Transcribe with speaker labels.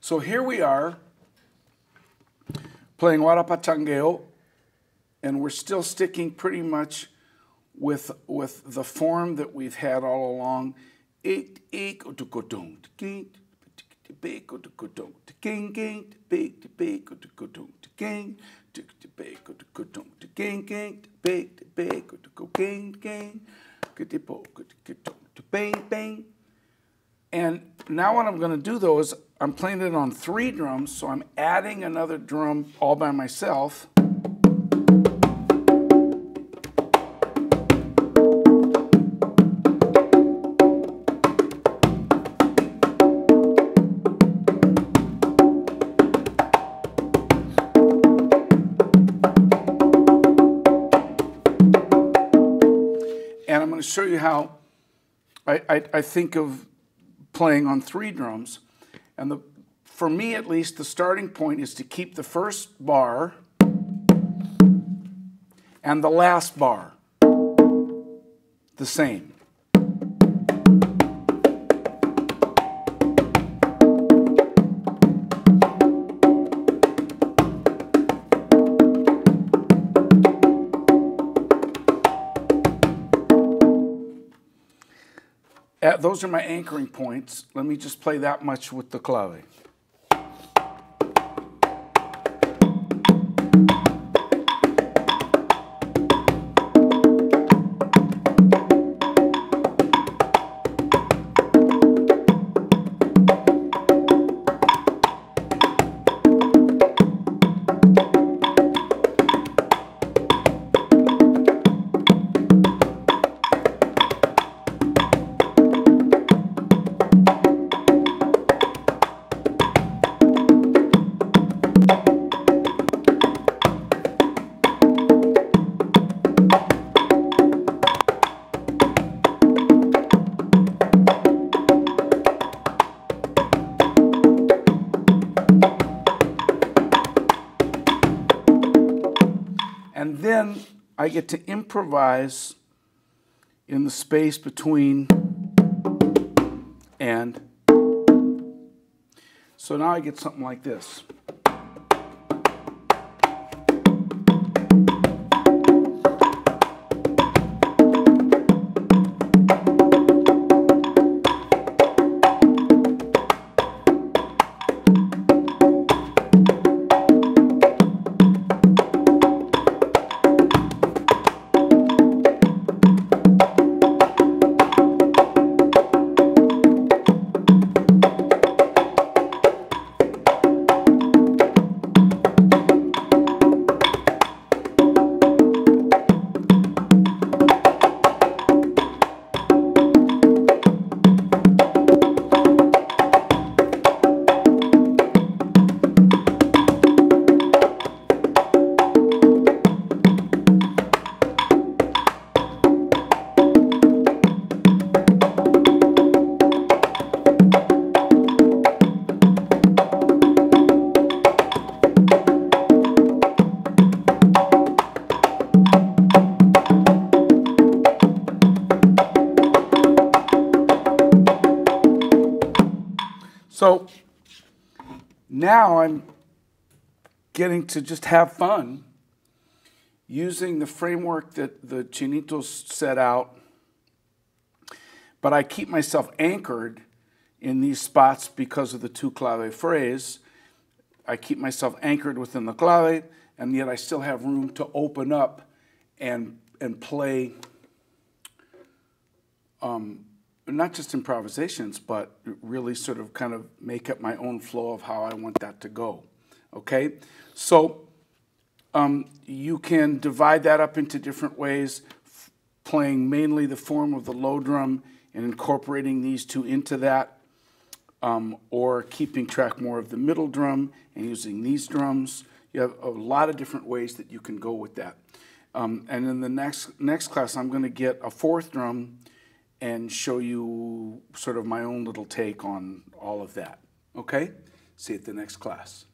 Speaker 1: So here we are playing Guarapachangueo, and we're still sticking pretty much with, with the form that we've had all along. And now what I'm going to do though is I'm playing it on three drums, so I'm adding another drum all by myself. And I'm going to show you how I, I, I think of playing on three drums. And the, for me, at least, the starting point is to keep the first bar and the last bar the same. Uh, those are my anchoring points. Let me just play that much with the clave. Then I get to improvise in the space between and. So now I get something like this. So now I'm getting to just have fun using the framework that the Chinitos set out, but I keep myself anchored in these spots because of the two clave phrase. I keep myself anchored within the clave, and yet I still have room to open up and, and play um, not just improvisations, but really sort of kind of make up my own flow of how I want that to go. Okay? So um, you can divide that up into different ways, playing mainly the form of the low drum and incorporating these two into that, um, or keeping track more of the middle drum and using these drums. You have a lot of different ways that you can go with that. Um, and in the next, next class, I'm going to get a fourth drum and show you sort of my own little take on all of that. Okay? See you at the next class.